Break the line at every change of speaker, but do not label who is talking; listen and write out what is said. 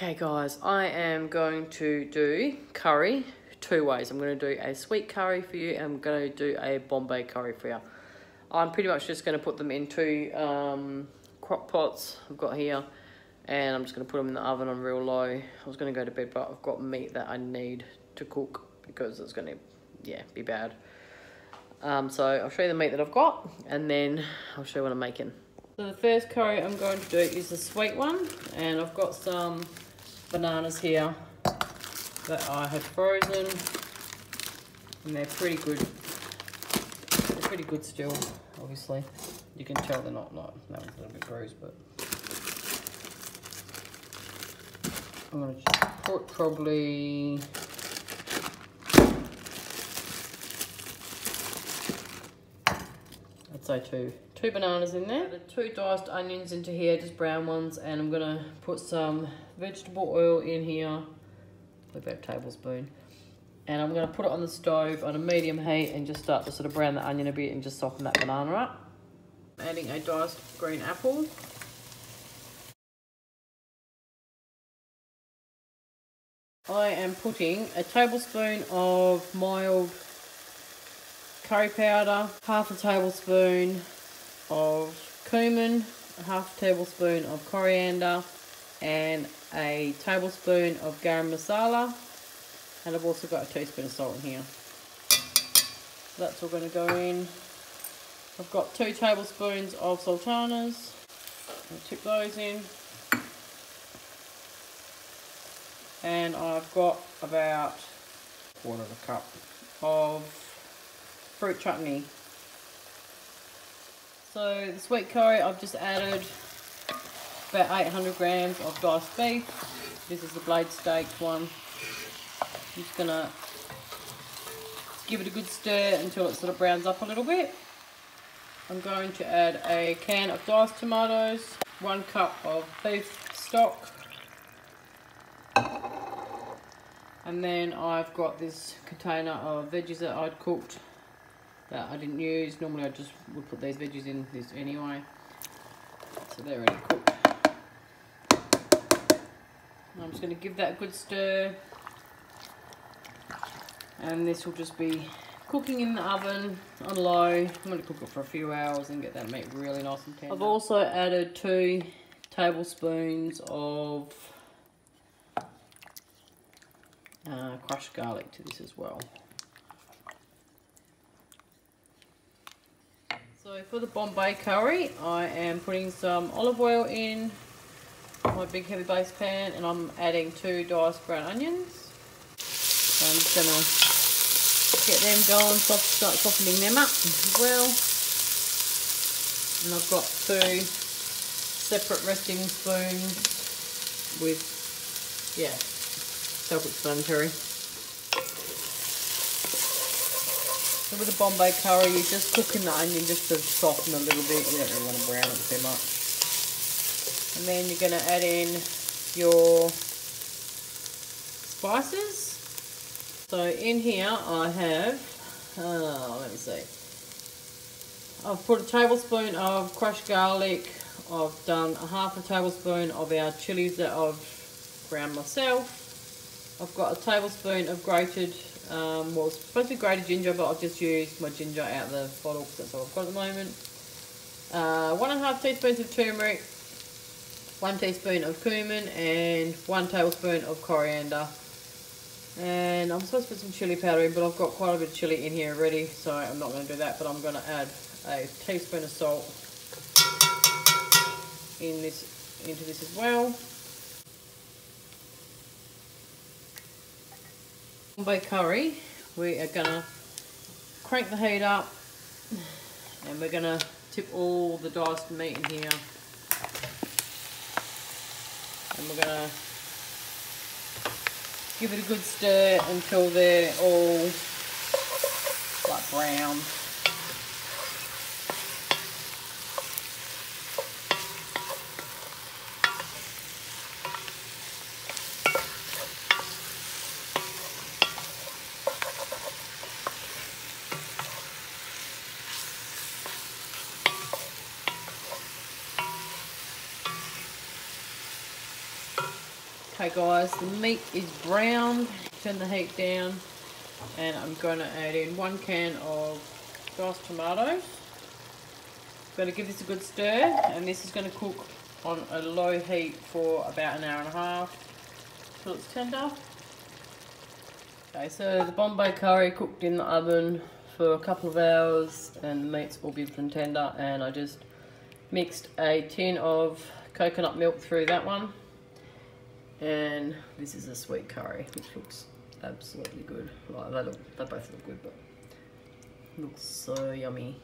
Okay guys, I am going to do curry two ways. I'm going to do a sweet curry for you and I'm going to do a Bombay curry for you. I'm pretty much just going to put them into um, crock pots I've got here and I'm just going to put them in the oven on real low. I was going to go to bed but I've got meat that I need to cook because it's going to, yeah, be bad. Um, so I'll show you the meat that I've got and then I'll show you what I'm making. So the first curry I'm going to do is the sweet one and I've got some bananas here that I have frozen and they're pretty good. They're pretty good still, obviously. You can tell they're not, not that one's a little bit bruised, but I'm to put probably I'd two. Two bananas in there. Two diced onions into here, just brown ones, and I'm gonna put some vegetable oil in here, about a tablespoon. And I'm gonna put it on the stove on a medium heat and just start to sort of brown the onion a bit and just soften that banana up. Adding a diced green apple. I am putting a tablespoon of mild curry powder, half a tablespoon of cumin, half a tablespoon of coriander, and a tablespoon of garam masala. And I've also got a teaspoon of salt in here. So that's all going to go in. I've got two tablespoons of sultanas. I'll tip those in. And I've got about a quarter of a cup of fruit chutney. So the sweet curry, I've just added about 800 grams of diced beef. This is the blade steak one. I'm just gonna give it a good stir until it sort of browns up a little bit. I'm going to add a can of diced tomatoes, one cup of beef stock, and then I've got this container of veggies that I'd cooked that I didn't use. Normally I just would put these veggies in this anyway. So they're already cooked. I'm just going to give that a good stir. And this will just be cooking in the oven on low. I'm going to cook it for a few hours and get that meat really nice and tender. I've also added two tablespoons of uh, crushed garlic to this as well. So for the Bombay curry, I am putting some olive oil in my big heavy base pan and I'm adding two diced brown onions. So I'm just going to get them going, soft, start softening them up as well. And I've got two separate resting spoons with, yeah, self-explanatory. So with the Bombay curry, you're just cooking the onion just to soften a little bit. You don't really want to brown it too much. And then you're going to add in your spices. So in here I have, uh, let me see. I've put a tablespoon of crushed garlic. I've done a half a tablespoon of our chilies that I've ground myself. I've got a tablespoon of grated um, well, it's supposed to be grated ginger, but I've just used my ginger out of the bottle because that's all I've got at the moment. Uh, one and a half teaspoons of turmeric, one teaspoon of cumin, and one tablespoon of coriander. And I'm supposed to put some chili powder in, but I've got quite a bit of chili in here already, so I'm not going to do that, but I'm going to add a teaspoon of salt in this into this as well. Bombay curry, we are gonna crank the heat up and we're gonna tip all the diced meat in here and we're gonna give it a good stir until they're all like brown. Okay guys, the meat is brown. Turn the heat down and I'm going to add in one can of diced tomatoes. Going to give this a good stir and this is going to cook on a low heat for about an hour and a half till it's tender. Okay, so the Bombay curry cooked in the oven for a couple of hours and the meat's all beautiful and tender and I just mixed a tin of coconut milk through that one and this is a sweet curry which looks absolutely good. Like they look, they both look good, but looks so yummy.